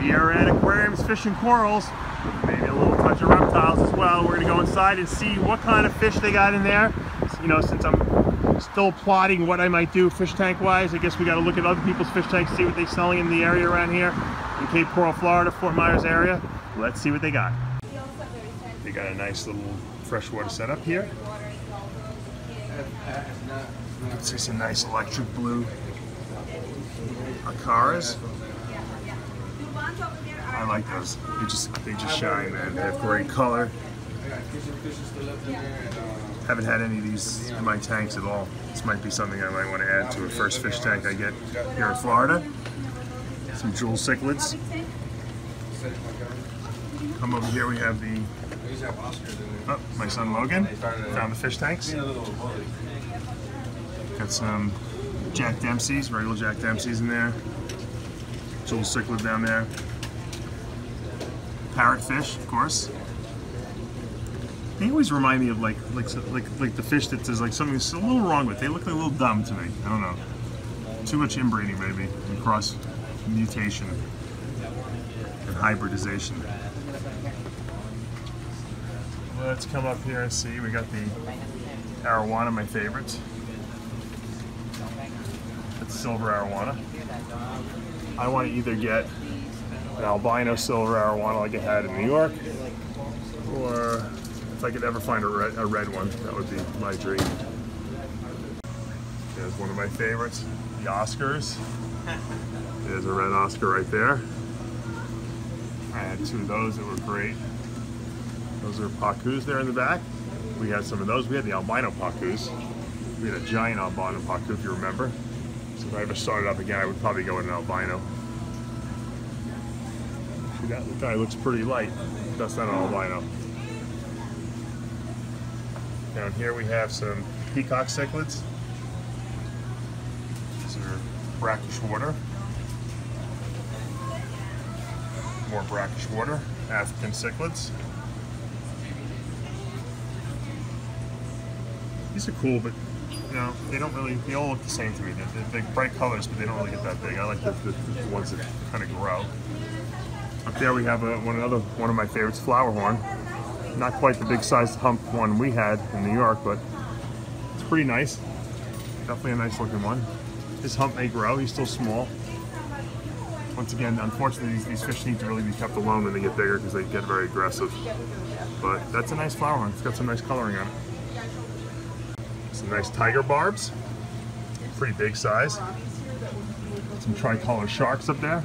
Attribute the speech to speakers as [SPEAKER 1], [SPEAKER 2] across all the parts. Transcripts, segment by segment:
[SPEAKER 1] We are at aquariums fishing corals, maybe a little touch of reptiles as well. We're gonna go inside and see what kind of fish they got in there. You know, since I'm still plotting what I might do fish tank wise, I guess we gotta look at other people's fish tanks, see what they're selling in the area around here, in Cape Coral, Florida, Fort Myers area. Let's see what they got. They got a nice little freshwater setup here. Let's see some nice electric blue Acaras. I like those. They just they just shine, man. They have great color. Haven't had any of these in my tanks at all. This might be something I might want to add to a first fish tank I get here in Florida. Some jewel cichlids. Come over here, we have the Oh, my son Logan found the fish tanks. Got some Jack Dempsey's, regular Jack Dempsey's in there. Jewel cichlid down there. Parrotfish, of course. They always remind me of like like like like the fish that there's like something that's a little wrong with. They look like a little dumb to me. I don't know. Too much inbreeding maybe and cross mutation and hybridization. Let's come up here and see. We got the arowana, my favorite. It's silver arowana. I want to either get an albino silver arowana like I had in New York, or if I could ever find a red, a red one, that would be my dream. There's one of my favorites, the Oscars. There's a red Oscar right there. I had two of those that were great. Those are pacus there in the back. We had some of those. We had the albino pacus. We had a giant albino pacu, if you remember. So if I ever started up again, I would probably go with an albino. See, that guy looks pretty light. That's not an albino. Down here we have some peacock cichlids. These are brackish water. More brackish water. African cichlids. These are cool, but you know, they don't really, they all look the same to me. They're, they're bright colors, but they don't really get that big. I like the, the, the ones that kind of grow. Up there we have a, one another one of my favorites, flowerhorn. Not quite the big sized hump one we had in New York, but it's pretty nice. Definitely a nice looking one. His hump may grow, he's still small. Once again, unfortunately, these, these fish need to really be kept alone when they get bigger because they get very aggressive. But that's a nice flower flowerhorn. It's got some nice coloring on it. Some nice tiger barbs. Pretty big size. Some tricolor sharks up there.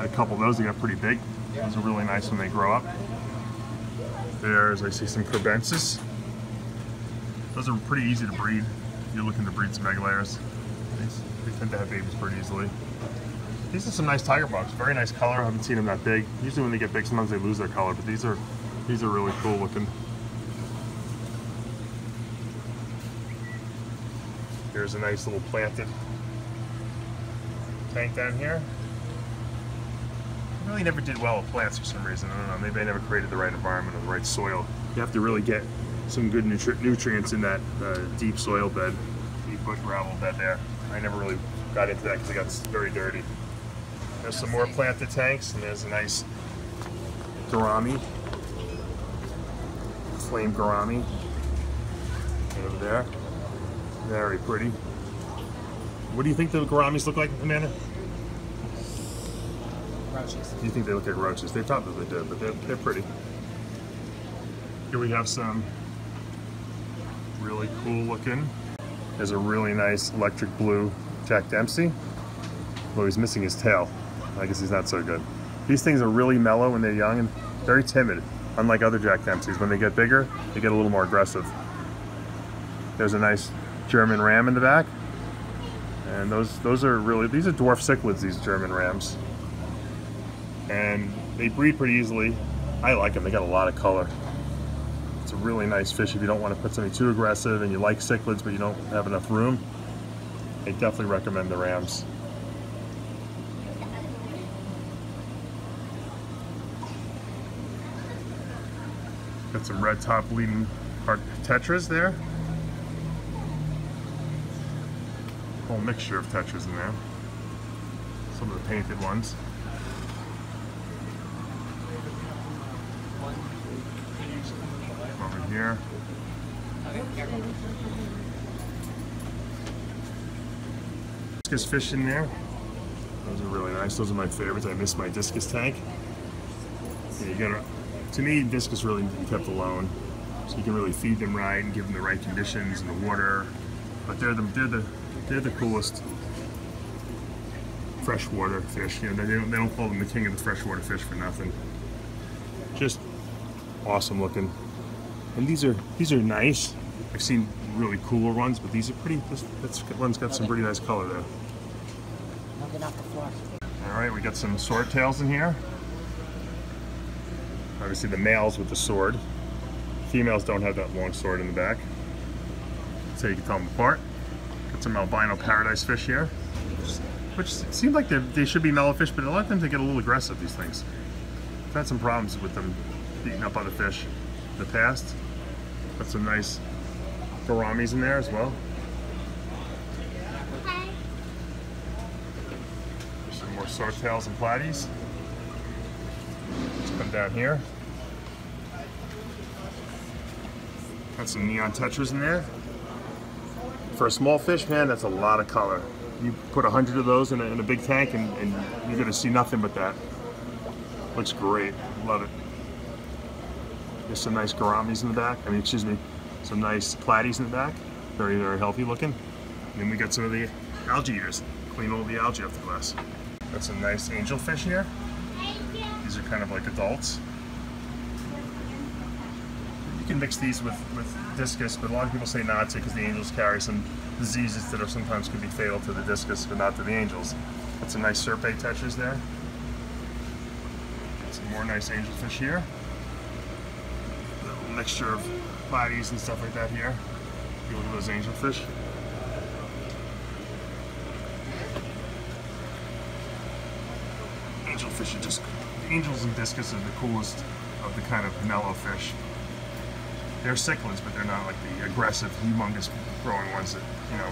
[SPEAKER 1] A couple of those, they got pretty big. Those are really nice when they grow up. There's, I see some kribensis. Those are pretty easy to breed. You're looking to breed some egg layers. They, they tend to have babies pretty easily. These are some nice tiger barbs. Very nice color. I haven't seen them that big. Usually when they get big, sometimes they lose their color, but these are these are really cool looking. Here's a nice little planted tank down here. I really never did well with plants for some reason. I don't know. Maybe I never created the right environment or the right soil. You have to really get some good nutri nutrients in that uh, deep soil bed, deep foot gravel bed there. I never really got into that because it got very dirty. There's some more planted tanks, and there's a nice gourami, flame gourami over there. Very pretty. What do you think the gouramis look like, Amanda?
[SPEAKER 2] Roaches.
[SPEAKER 1] You think they look like roaches? They thought that they did, but they're, they're pretty. Here we have some really cool looking. There's a really nice electric blue Jack Dempsey. Well, he's missing his tail. I guess he's not so good. These things are really mellow when they're young and very timid, unlike other Jack Dempseys. When they get bigger, they get a little more aggressive. There's a nice German ram in the back. And those those are really, these are dwarf cichlids, these German rams. And they breed pretty easily. I like them, they got a lot of color. It's a really nice fish if you don't want to put something too aggressive and you like cichlids but you don't have enough room. I definitely recommend the rams. Got some red top heart tetras there. whole mixture of textures in there. Some of the painted ones. Over here. Discus fish in there. Those are really nice. Those are my favorites. I miss my discus tank. Yeah, you gotta, to me, discus really need to be kept alone. So you can really feed them right and give them the right conditions and the water. But they're the, they're the they're the coolest freshwater fish. You know, they don't, they don't call them the king of the freshwater fish for nothing. Just awesome looking. And these are these are nice. I've seen really cooler ones, but these are pretty. This, this one's got some pretty nice color there.
[SPEAKER 2] I'll get off the floor.
[SPEAKER 1] All right, we got some swordtails in here. Obviously, the males with the sword. Females don't have that long sword in the back, so you can tell them apart. Some albino paradise fish here, which seemed like they should be mellow fish, but a lot of times they get a little aggressive. These things. I've had some problems with them beating up other fish in the past. Got some nice gouramis in there as well. Some more swordtails and platies. Let's come down here. Got some neon tetras in there. For a small fish, man, that's a lot of color. You put a hundred of those in a, in a big tank and, and you're gonna see nothing but that. Looks great, love it. There's some nice gouramis in the back. I mean, excuse me, some nice platies in the back. Very, very healthy looking. And then we got some of the algae eaters. Clean all the algae off the glass. Got some nice angelfish here. These are kind of like adults. Can mix these with, with discus, but a lot of people say not to because the angels carry some diseases that are sometimes can be fatal to the discus, but not to the angels. Got some nice serpae tetras there. Some more nice angelfish here. A little mixture of bodies and stuff like that here. You look at those angelfish. Angelfish are just, angels and discus are the coolest of the kind of mellow fish. They're cichlids, but they're not like the aggressive, humongous growing ones that, you know,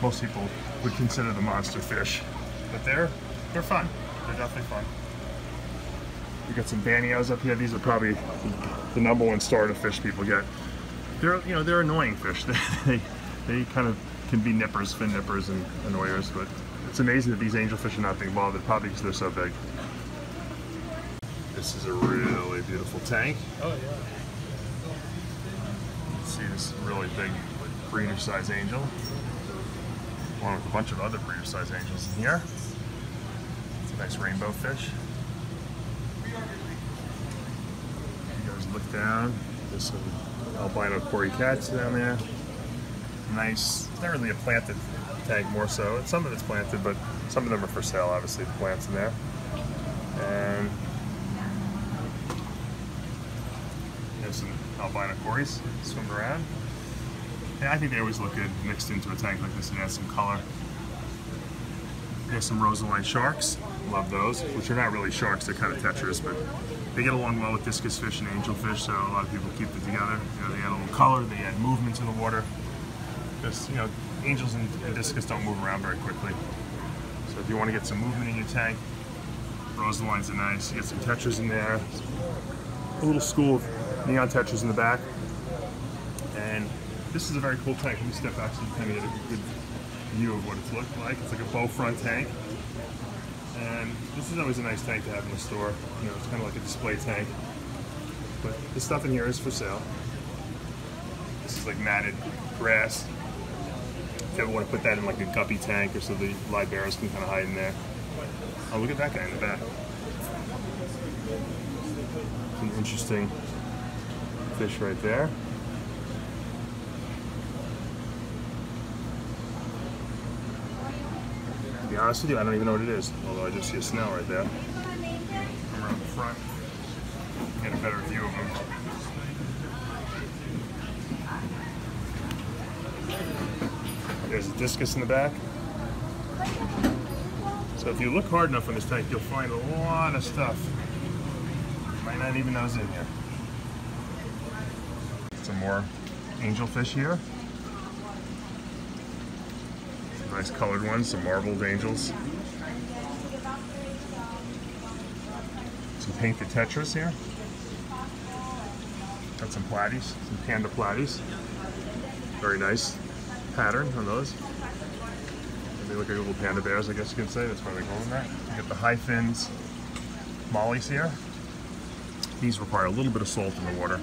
[SPEAKER 1] most people would consider the monster fish. But they're, they're fun. They're definitely fun. We got some danios up here. These are probably the number one starter fish people get. They're you know they're annoying fish. they they kind of can be nippers, fin nippers, and annoyers. But it's amazing that these angelfish are not being bothered. Probably because they're so big. This is a really beautiful tank.
[SPEAKER 3] Oh yeah.
[SPEAKER 1] See this really big breeder size angel. Along with a bunch of other breeder size angels in here. It's a nice rainbow fish. You guys look down. There's some albino cory cats down there. Nice. It's not really a planted tank, more so. Some of it's planted, but some of them are for sale. Obviously, the plants in there. And there's some albino cories swim around. Yeah, I think they always look good mixed into a tank like this and add some color. There's some roseline sharks. Love those, which are not really sharks, they're kind of tetras, but they get along well with discus fish and angelfish, so a lot of people keep it together. You know, they add a little color, they add movement to the water. Because, you know, angels and, and discus don't move around very quickly. So if you want to get some movement in your tank, roselines are nice. You get some tetras in there. A little school of neon tetras in the back. And this is a very cool tank. Let me step back so you kind of get a good view of what it's looked like. It's like a bow front tank. And this is always a nice tank to have in the store. You know, it's kind of like a display tank. But the stuff in here is for sale. This is like matted grass. If you ever want to put that in like a guppy tank or so the live bears can kind of hide in there. Oh, look at that guy in the back. Some interesting fish right there. To be honest with you, I don't even know what it is, although I just see a snail right there. Come around the front, get a better view of him. There's a discus in the back. So if you look hard enough in this tank, you'll find a lot of stuff. You might not even know it's in here. Some more angelfish here. Some nice colored ones, some marbled angels. Some painted tetras here. Got some platies, some panda platies. Very nice pattern on those. They look like little panda bears, I guess you can say. That's why they call them that. You get the high fins mollies here. These require a little bit of salt in the water.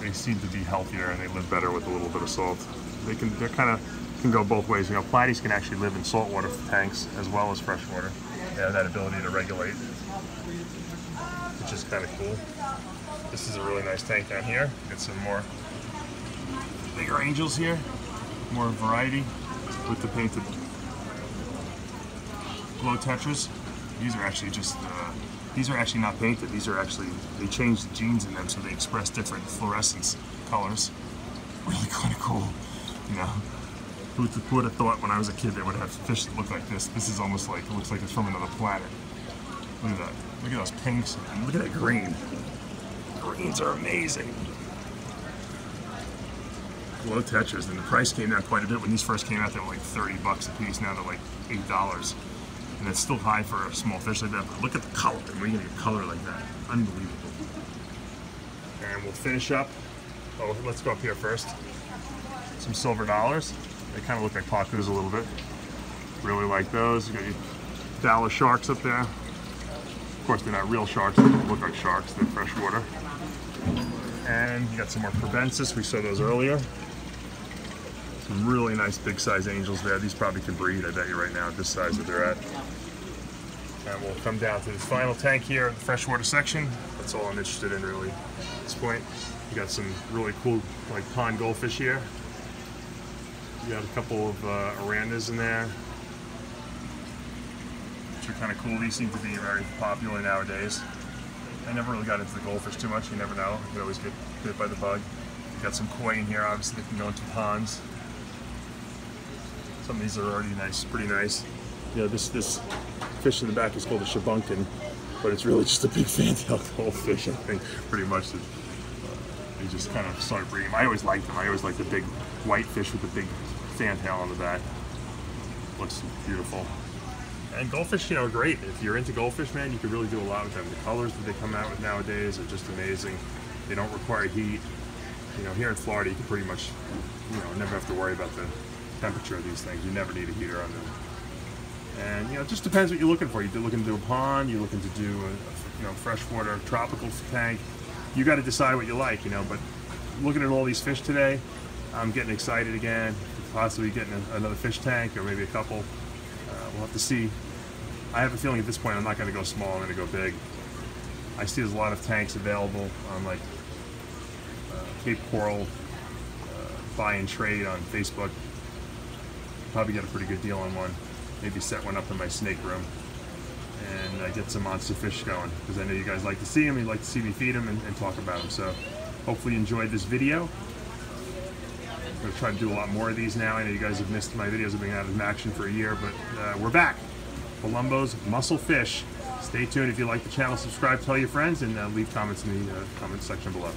[SPEAKER 1] They seem to be healthier and they live better with a little bit of salt. They can, they're kind of can go both ways. You know, platies can actually live in saltwater tanks as well as freshwater. They have that ability to regulate, which is kind of cool. This is a really nice tank down here. Get some more bigger angels here, more variety with the painted glow tetras. These are actually just, uh, these are actually not painted. These are actually, they changed the genes in them so they express different fluorescence colors. Really kind of cool, you know. Who would, have thought when I was a kid they would have fish that look like this? This is almost like, it looks like it's from another planet. Look at that. Look at those pinks and look at that green. Greens are amazing. Glow tetras, and the price came down quite a bit. When these first came out, they were like 30 bucks a piece. Now they're like $8 and it's still high for a small fish like that. But look at the color. Where you get color like that? Unbelievable. And we'll finish up. Oh, let's go up here first. Some silver dollars. They kind of look like pacus a little bit. Really like those. You got your bala sharks up there. Of course, they're not real sharks. They look like sharks. They're freshwater. And you got some more kribensis. We saw those earlier. Really nice big size angels there. These probably can breed, I bet you right now, at this size that they're at. And we'll come down to this final tank here, the freshwater section. That's all I'm interested in really at this point. We got some really cool like pond goldfish here. You got a couple of uh, Orandas in there, which are kind of cool. These seem to be very popular nowadays. I never really got into the goldfish too much. You never know. You could always get bit by the bug. Got some koi in here. Obviously, they can go into ponds. Some of these are already nice, pretty nice. You know, this this fish in the back is called a shubunkin, but it's really just a big fantail goldfish. I think pretty much that uh, they just kind of started breeding. I always liked them. I always liked the big white fish with the big fantail on the back. Looks beautiful. And goldfish, you know, are great. If you're into goldfish, man, you can really do a lot with them. The colors that they come out with nowadays are just amazing. They don't require heat. You know, here in Florida, you can pretty much, you know, never have to worry about the temperature of these things. You never need a heater on them. And you know, it just depends what you're looking for. You're looking to do a pond, you're looking to do a, you know freshwater tropical tank. You got to decide what you like, you know. But looking at all these fish today, I'm getting excited again. Possibly getting a, another fish tank or maybe a couple. Uh, we'll have to see. I have a feeling at this point I'm not going to go small. I'm going to go big. I see there's a lot of tanks available on like uh, Cape Coral uh, buy and trade on Facebook probably get a pretty good deal on one. Maybe set one up in my snake room and uh, get some monster fish going because I know you guys like to see them, you like to see me feed them and, and talk about them. So hopefully you enjoyed this video. I'm going to try to do a lot more of these now. I know you guys have missed my videos. I've been out of action for a year, but uh, we're back. Palumbo's Muscle Fish. Stay tuned if you like the channel, subscribe, tell your friends, and uh, leave comments in the uh, comment section below.